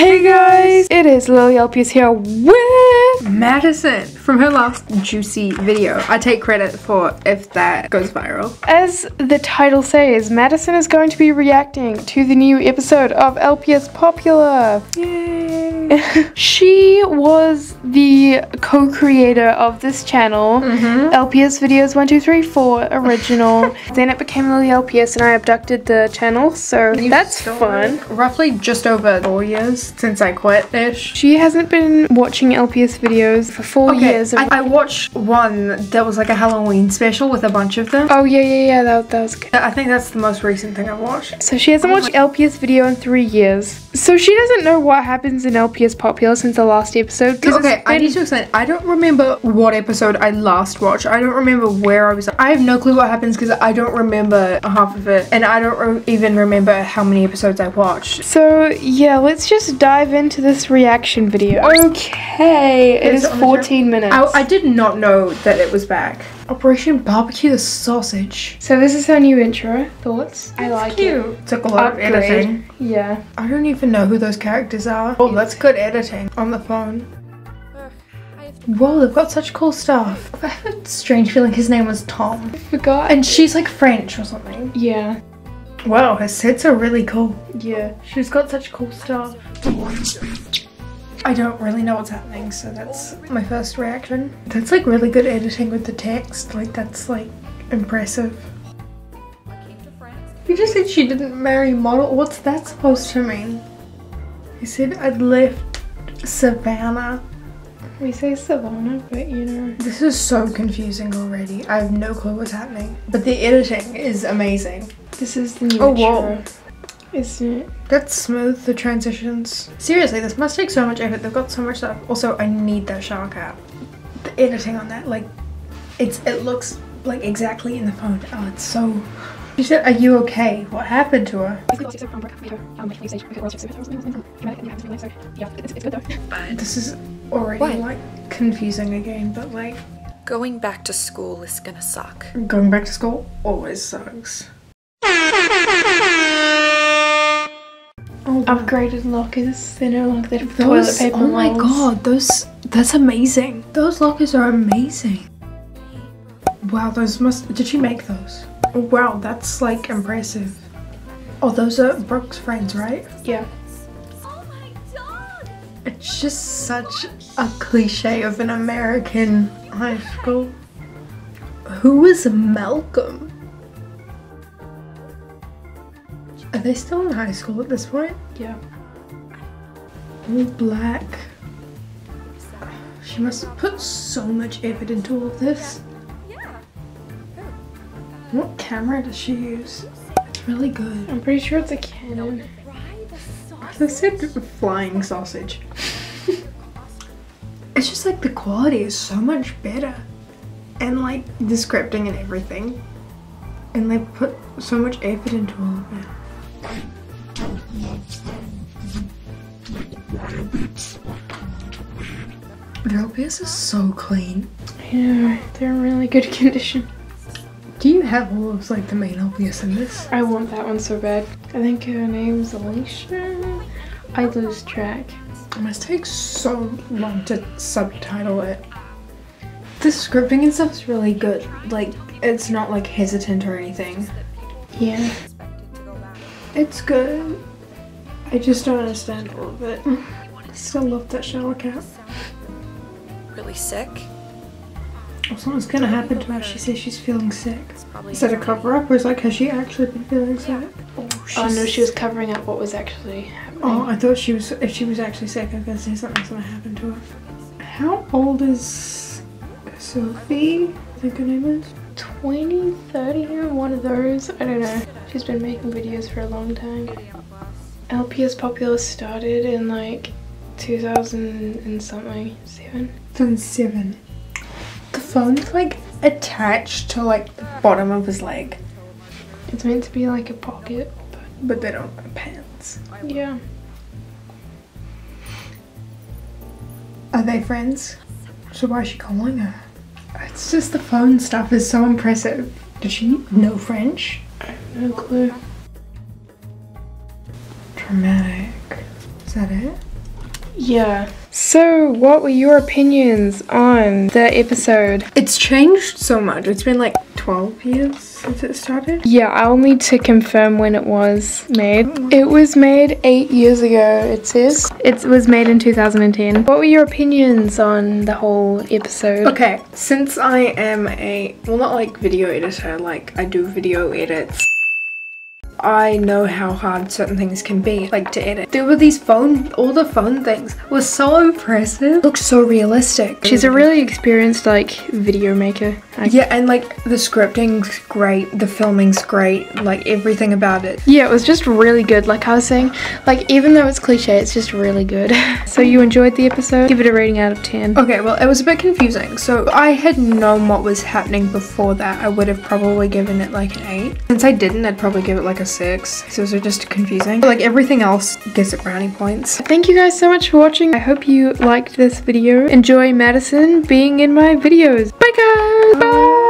Hey guys, it is Lily LPS here with Madison from her last juicy video. I take credit for if that goes viral. As the title says, Madison is going to be reacting to the new episode of LPS Popular. Yay! she was the co-creator of this channel, mm-hmm. LPS Videos 1234 original. then it became Lily LPS and I abducted the channel, so that's fun. Roughly just over four years since I quit ish. She hasn't been watching LPS videos for four years. I, I watched one that was like a Halloween special with a bunch of them. oh yeah, yeah, yeah, that, that was good. I think that's the most recent thing I've watched. So she hasn't oh watched LPS video in three years. So she doesn't know what happens in LPS Popular since the last episode. Okay, it's I need to explain. I don't remember what episode I last watched. I don't remember where I was. I have no clue what happens because I don't remember half of it, and I don't re- even remember how many episodes I watched. So yeah, let's just dive into this reaction video. Okay, it Is is it 14 minutes. I, I did not know that it was back. Operation Barbecue the Sausage. so this is her new intro. Thoughts? I like Cute. it. Took a lot of editing. Yeah. I don't even know who those characters are. Oh, that's good editing on the phone. Whoa, they've got such cool stuff. I have a strange feeling his name was Tom. Forgot. And she's like French or something. yeah. Wow, her sets are really cool. Yeah. She's got such cool stuff. I don't really know what's happening, so that's my first reaction. That's like really good editing with the text. Like that's like impressive. You just said she didn't marry model. What's that supposed to mean? He said I'd left Savannah. We say Savannah, but you know. This is so confusing already. I have no clue what's happening. But the editing is amazing. This is the new Oh, whoa. Isn't it? That's smooth, the transitions. Seriously, this must take so much effort. They've got so much stuff. Also, I need that shower cap. The editing on that, like, it's it looks like exactly in the phone. Oh, it's so. She said, "Are you okay? What happened to her?" This is already What? like confusing again, but like Going back to school is gonna suck. going back to school always sucks. Oh. Upgraded lockers. They no longer have toilet Those, paper oh my rolls. god, those that's amazing. Those lockers are amazing. Wow, those must did she make those? Oh, wow, that's like impressive. Oh, those are Brooke's friends, right? Yeah. It's just such a cliche of an American high school. Who is Malcolm? Are they still in high school at this point? Yeah. All black. She must have put so much effort into all of this. What camera does she use? It's really good. I'm pretty sure it's a Canon. They said flying sausage. it's just like the quality is so much better. And like the scripting and everything. And they put so much effort into all of it. Their LPS is so clean. I know. They're in really good condition. Do you have all of like the main LPS in this? I want that one so bad. I think her name's Alicia. I lose track. It must take so long to subtitle it. The scripting and stuff's really good. Like, it's not like hesitant or anything. Yeah. It's good. I just don't understand all of it. I still love that shower cap. Really sick? Something's gonna happen to her. She says she's feeling sick. Is that a cover up or is like, has she actually been feeling sick? Oh, Oh no, she's- she was covering up what was actually happening. Oh, I thought she was. If she was actually sick, I was gonna say something's gonna happen to her. How old is Sophie? I think her name is. 20, 30, one of those. I don't know. She's been making videos for a long time. LPS Popular started in like 2000 and something. Seven? Then seven. The phone's like attached to like the bottom of his leg, It's meant to be like a pocket, but but they don't have pants. yeah. Are they friends? So why is she calling her? It's just the phone stuff is so impressive. Does she know French? I have No clue. Dramatic. Is that it? Yeah. So, what were your opinions on the episode? It's changed so much. It's been like 12 years since it started. Yeah, I'll need to confirm when it was made. It was made eight years ago, it says. It was made in 2010. What were your opinions on the whole episode? Okay, since I am a, well, not like video editor, like I do video edits. I know how hard certain things can be, like to edit. There were these phone, all the phone things was so impressive. Looks so realistic. She's a really experienced, like, video maker. Yeah, and like the scripting's great, the filming's great, like everything about it. Yeah, it was just really good. Like I was saying, like, even though it's cliche, it's just really good. so, you enjoyed the episode? Give it a rating out of 10. Okay, well, it was a bit confusing. So I had known what was happening before that. I would have probably given it like an 8. Since I didn't, I'd probably give it like a 6. So it was just confusing. Like everything else gives it brownie points. Thank you guys so much for watching. I hope you liked this video. Enjoy Madison being in my videos. Bye guys! Bye!